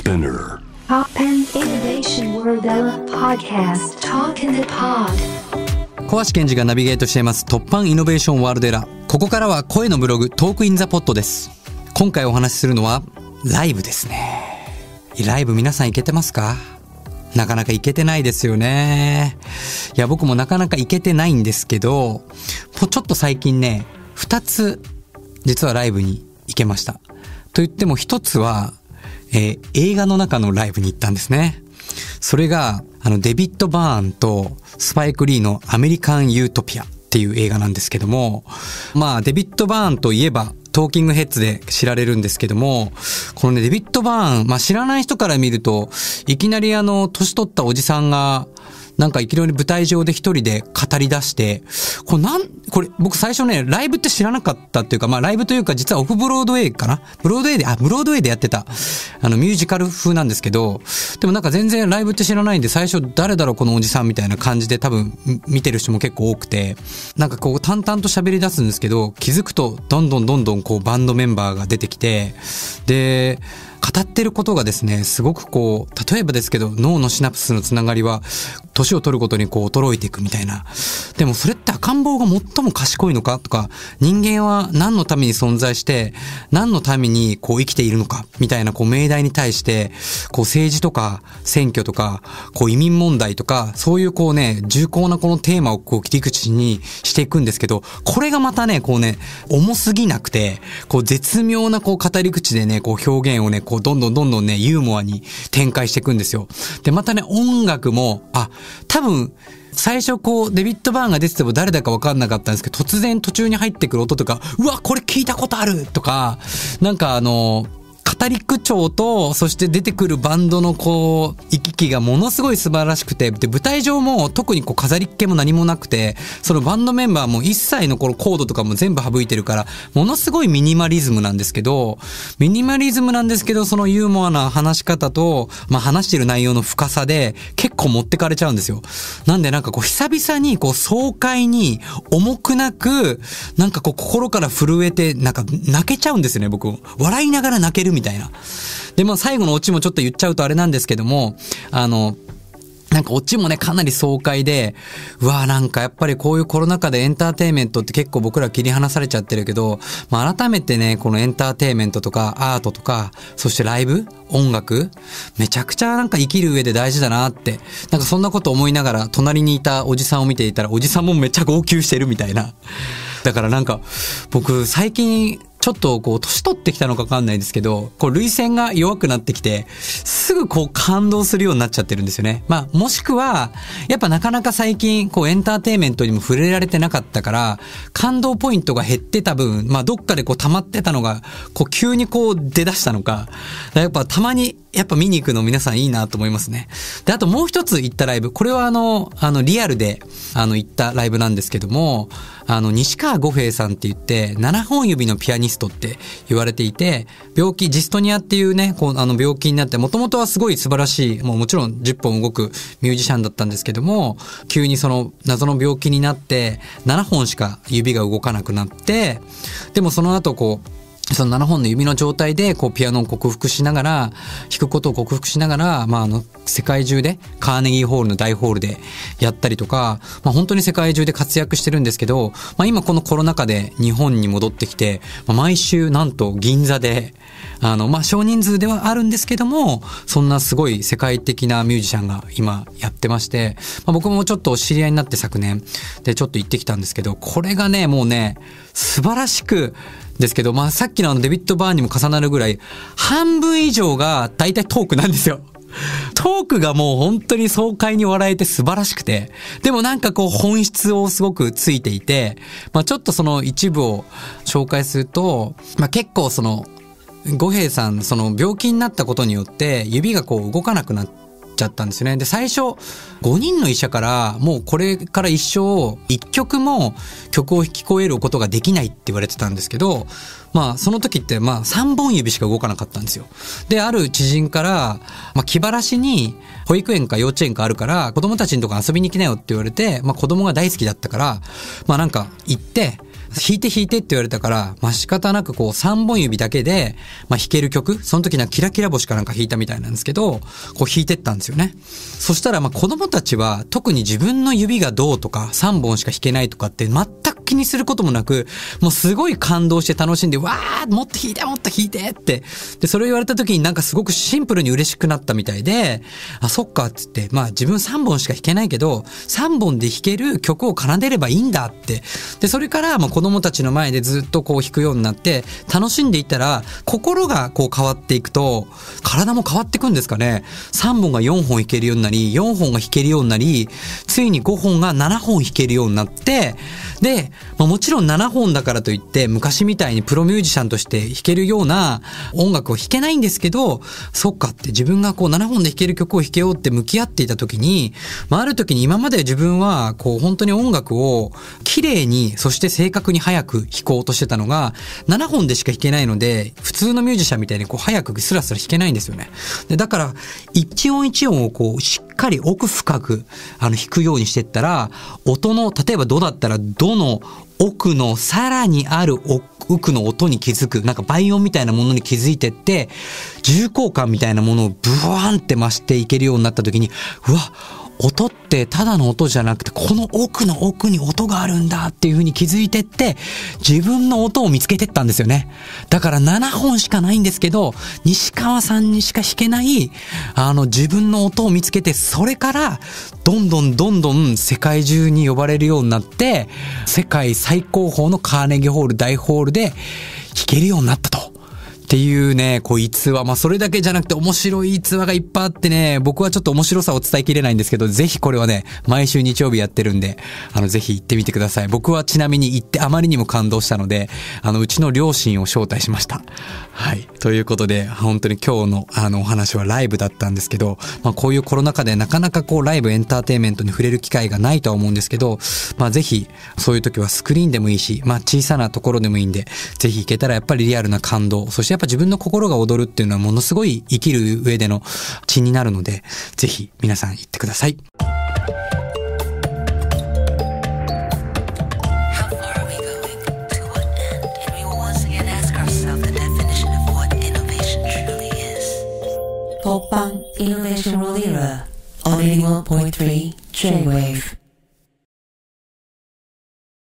Spinner. Pop and Innovation World Podcast. Talk in the Pod. 小橋健二がナビゲートしています。突破イノベーションワールドエラーここからは声のブログトークインザポットです。今回お話しするのはライブですね。ライブ皆さん行けてますか？なかなか行けてないですよね。いや僕もなかなか行けてないんですけどもうちょっと最近ね2つ実はライブに行けました。と言っても1つは、えー映画の中のライブに行ったんですね。それが、あの、デビッド・バーンとスパイク・リーのアメリカン・ユートピアっていう映画なんですけども、まあ、デビッド・バーンといえば、トーキングヘッズで知られるんですけども、このね、デビッド・バーン、まあ知らない人から見ると、いきなりあの、年取ったおじさんが、なんかいきなり舞台上で一人で語り出して、これなん、これ僕最初ね、ライブって知らなかったっていうか、まあライブというか実はオフブロードウェイかな？ブロードウェイで、あ、ブロードウェイでやってた、あのミュージカル風なんですけど、でもなんか全然ライブって知らないんで最初誰だろうこのおじさんみたいな感じで多分見てる人も結構多くて、なんかこう淡々と喋り出すんですけど、気づくとどんどんどんどんこうバンドメンバーが出てきて、で、語ってることがですね、すごくこう、例えばですけど、脳のシナプスのつながりは、年を取るごとにこう衰えていくみたいな。でもそれって赤ん坊が最も賢いのかとか、人間は何のために存在して、何のためにこう生きているのかみたいなこう命題に対して、こう政治とか選挙とか、こう移民問題とか、そういうこうね、重厚なこのテーマをこう切り口にしていくんですけど、これがまたね、こうね、重すぎなくて、こう絶妙なこう語り口でね、こう表現をね、こうどんどんどんどんね、ユーモアに展開していくんですよ。で、またね、音楽も、あ、多分、最初こう、デビッド・バーンが出てても誰だか分かんなかったんですけど、突然途中に入ってくる音とか、うわ、これ聞いたことあるとか、なんかあの、語り口調と、そして出てくるバンドのこう、行き来がものすごい素晴らしくて、で、舞台上も特にこう飾りっ気も何もなくて、そのバンドメンバーも一切のこのコードとかも全部省いてるから、ものすごいミニマリズムなんですけど、ミニマリズムなんですけど、そのユーモアな話し方と、まあ話してる内容の深さで、結構持ってかれちゃうんですよ。なんでなんかこう、久々にこう、爽快に重くなく、なんかこう、心から震えて、なんか泣けちゃうんですよね、僕。笑いながら泣けるみたいな。たいなで、まあ最後のオチもちょっと言っちゃうとあれなんですけども、あの、なんかオチもね、かなり爽快で、うわーなんかやっぱりこういうコロナ禍でエンターテイメントって結構僕ら切り離されちゃってるけど、まあ改めてね、このエンターテイメントとかアートとか、そしてライブ音楽めちゃくちゃなんか生きる上で大事だなって、なんかそんなこと思いながら隣にいたおじさんを見ていたら、おじさんもめっちゃ号泣してるみたいな。だからなんか、僕最近、ちょっとこう、年取ってきたのかわかんないですけど、こう、類線が弱くなってきて、すぐこう、感動するようになっちゃってるんですよね。まあ、もしくは、やっぱなかなか最近、こう、エンターテイメントにも触れられてなかったから、感動ポイントが減ってた分、まあ、どっかでこう、溜まってたのが、こう、急にこう、出だしたのか、かやっぱたまに、やっぱ見に行くの皆さんいいなと思いますね。で、あともう一つ行ったライブ。これはあの、あの、リアルで、あの、行ったライブなんですけども、あの、西川五平さんって言って、7本指のピアニストって言われていて、病気、ジストニアっていうね、こう、あの、病気になって、もともとはすごい素晴らしい、もうもちろん10本動くミュージシャンだったんですけども、急にその謎の病気になって、7本しか指が動かなくなって、でもその後こう、その7本の指の状態で、こう、ピアノを克服しながら、弾くことを克服しながら、まあ、あの、世界中で、カーネギーホールの大ホールでやったりとか、まあ、本当に世界中で活躍してるんですけど、まあ、今このコロナ禍で日本に戻ってきて、まあ、毎週、なんと銀座で、あの、まあ、少人数ではあるんですけども、そんなすごい世界的なミュージシャンが今やってまして、まあ、僕もちょっと知り合いになって昨年でちょっと行ってきたんですけど、これがね、もうね、素晴らしく、ですけど、まあ、さっきのあのデビッド・バーンにも重なるぐらい、半分以上が大体トークなんですよ。トークがもう本当に爽快に笑えて素晴らしくて、でもなんかこう本質をすごくついていて、まあちょっとその一部を紹介すると、まあ結構その、五平さん、その病気になったことによって指がこう動かなくなってちゃったんですね。で、最初、5人の医者から、もうこれから一生、一曲も曲を弾き越えることができないって言われてたんですけど、まあ、その時って、まあ、3本指しか動かなかったんですよ。で、ある知人から、まあ、気晴らしに、保育園か幼稚園かあるから、子供たちのとこ遊びに来なよって言われて、まあ、子供が大好きだったから、まあ、なんか、行って、弾いて弾いてって言われたから、まあ仕方なくこう3本指だけで、まあ弾ける曲、その時なキラキラ星かなんか弾いたみたいなんですけど、こう弾いてったんですよね。そしたらまあ子供たちは特に自分の指がどうとか3本しか弾けないとかって全く気にすることもなく、もうすごい感動して楽しんで、わーもっと弾いてもっと弾いてって。で、それを言われた時になんかすごくシンプルに嬉しくなったみたいで、あ、そっかっつって、まあ自分3本しか弾けないけど、3本で弾ける曲を奏でればいいんだって。で、それからまあ子供たちの前でずっとこう弾くようになって、楽しんでいったら、心がこう変わっていくと、体も変わっていくんですかね。3本が4本弾けるようになり、4本が弾けるようになり、ついに5本が7本弾けるようになって、で、まあ、もちろん7本だからといって、昔みたいにプロミュージシャンとして弾けるような音楽を弾けないんですけど、そっかって自分がこう7本で弾ける曲を弾けようって向き合っていた時に、まあ、ある時に今まで自分はこう本当に音楽を綺麗に、そして正確に早く弾こうとしてたのが、7本でしか弾けないので、普通のミュージシャンみたいにこう早くスラスラ弾けないんですよね。でだから、一音一音をこうしっかり奥深くあの弾くようにしてったら、音の、例えばドだったらドの奥のさらにある奥の音に気づく、なんか倍音みたいなものに気づいてって、重厚感みたいなものをブワーンって増していけるようになった時に、うわ、音ってただの音じゃなくて、この奥の奥に音があるんだっていう風に気づいてって、自分の音を見つけてったんですよね。だから7本しかないんですけど、西川さんにしか弾けない、あの自分の音を見つけて、それから、どんどんどんどん世界中に呼ばれるようになって、世界最高峰のカーネギーホール大ホールで弾けるようになった。っていうね、こう逸話。まあそれだけじゃなくて面白い逸話がいっぱいあってね、僕はちょっと面白さを伝えきれないんですけど、ぜひこれはね、毎週日曜日やってるんで、あのぜひ行ってみてください。僕はちなみに行ってあまりにも感動したので、あのうちの両親を招待しました。はい。ということで、本当に今日のあのお話はライブだったんですけど、まあこういうコロナ禍でなかなかこうライブエンターテインメントに触れる機会がないとは思うんですけど、まあぜひそういう時はスクリーンでもいいし、まあ小さなところでもいいんで、ぜひ行けたらやっぱりリアルな感動、そしてぱ自分の心が踊るっていうのはものすごい生きる上での気になるので、ぜひ皆さん行ってください。